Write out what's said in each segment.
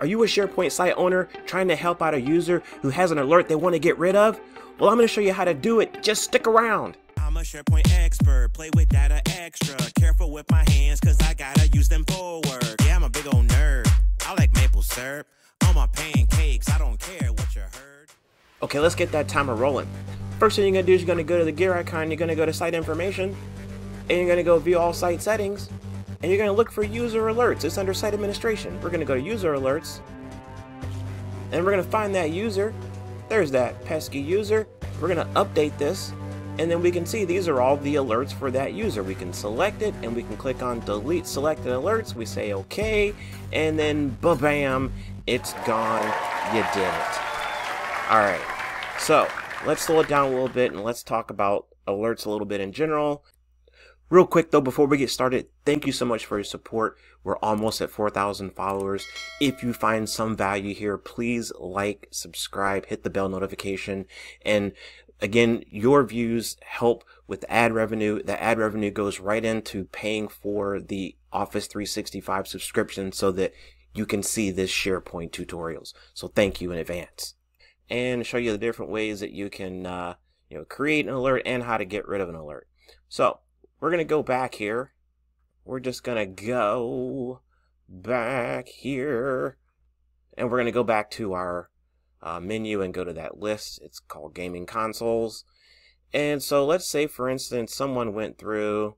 Are you a SharePoint site owner trying to help out a user who has an alert they want to get rid of? Well, I'm going to show you how to do it. Just stick around. I'm a SharePoint expert, play with data extra. Careful with my hands, cause I gotta use them for work. Yeah, I'm a big old nerd. I like maple syrup on my pancakes. I don't care what you heard. Okay, let's get that timer rolling. First thing you're going to do is you're going to go to the gear icon, you're going to go to site information, and you're going to go view all site settings, and you're going to look for user alerts. It's under site administration. We're going to go to user alerts, and we're going to find that user. There's that pesky user. We're going to update this, and then we can see these are all the alerts for that user. We can select it, and we can click on delete selected alerts. We say okay, and then ba-bam, it's gone. You did it. All right, so let's slow it down a little bit and let's talk about alerts a little bit in general. Real quick though, before we get started, thank you so much for your support. We're almost at 4,000 followers. If you find some value here, please like, subscribe, hit the bell notification. And again, your views help with ad revenue. The ad revenue goes right into paying for the Office 365 subscription so that you can see this SharePoint tutorials. So thank you in advance and show you the different ways that you can uh, you know create an alert and how to get rid of an alert. So we're gonna go back here. We're just gonna go back here, and we're gonna go back to our uh, menu and go to that list. It's called gaming consoles. And so let's say, for instance, someone went through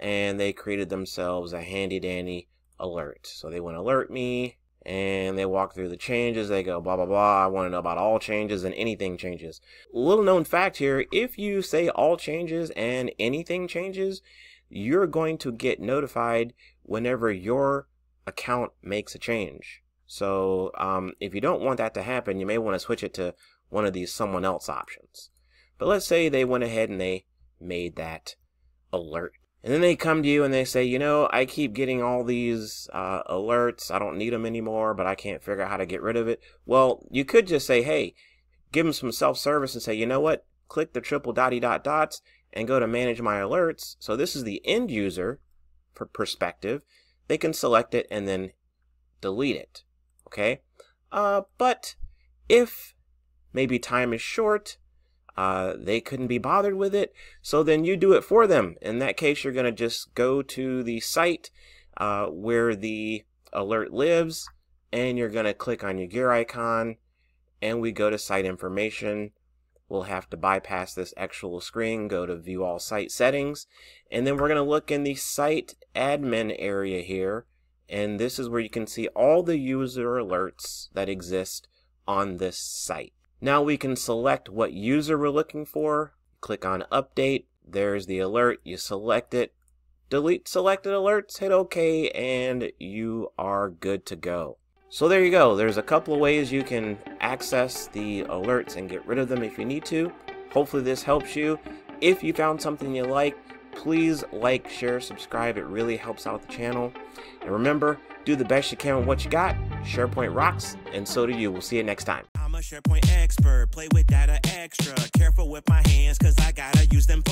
and they created themselves a handy dandy alert. So they want to alert me and they walk through the changes. They go, blah, blah, blah. I want to know about all changes and anything changes. Little known fact here if you say all changes and anything changes, you're going to get notified whenever your account makes a change. So um, if you don't want that to happen, you may want to switch it to one of these someone else options. But let's say they went ahead and they made that alert and then they come to you and they say, you know, I keep getting all these uh, alerts. I don't need them anymore, but I can't figure out how to get rid of it. Well, you could just say, hey, give them some self-service and say, you know what? Click the triple dotty dot dots and go to manage my alerts. So this is the end user perspective. They can select it and then delete it. Okay. Uh, but if maybe time is short, uh, they couldn't be bothered with it, so then you do it for them. In that case, you're going to just go to the site uh, where the alert lives, and you're going to click on your gear icon, and we go to site information. We'll have to bypass this actual screen, go to view all site settings, and then we're going to look in the site admin area here, and this is where you can see all the user alerts that exist on this site. Now we can select what user we're looking for. Click on update. There's the alert. You select it. Delete selected alerts, hit OK, and you are good to go. So there you go. There's a couple of ways you can access the alerts and get rid of them if you need to. Hopefully this helps you. If you found something you like, please like, share, subscribe. It really helps out the channel. And remember, do the best you can with what you got. SharePoint rocks, and so do you. We'll see you next time. I'm a SharePoint expert, play with data extra. Careful with my hands, cause I gotta use them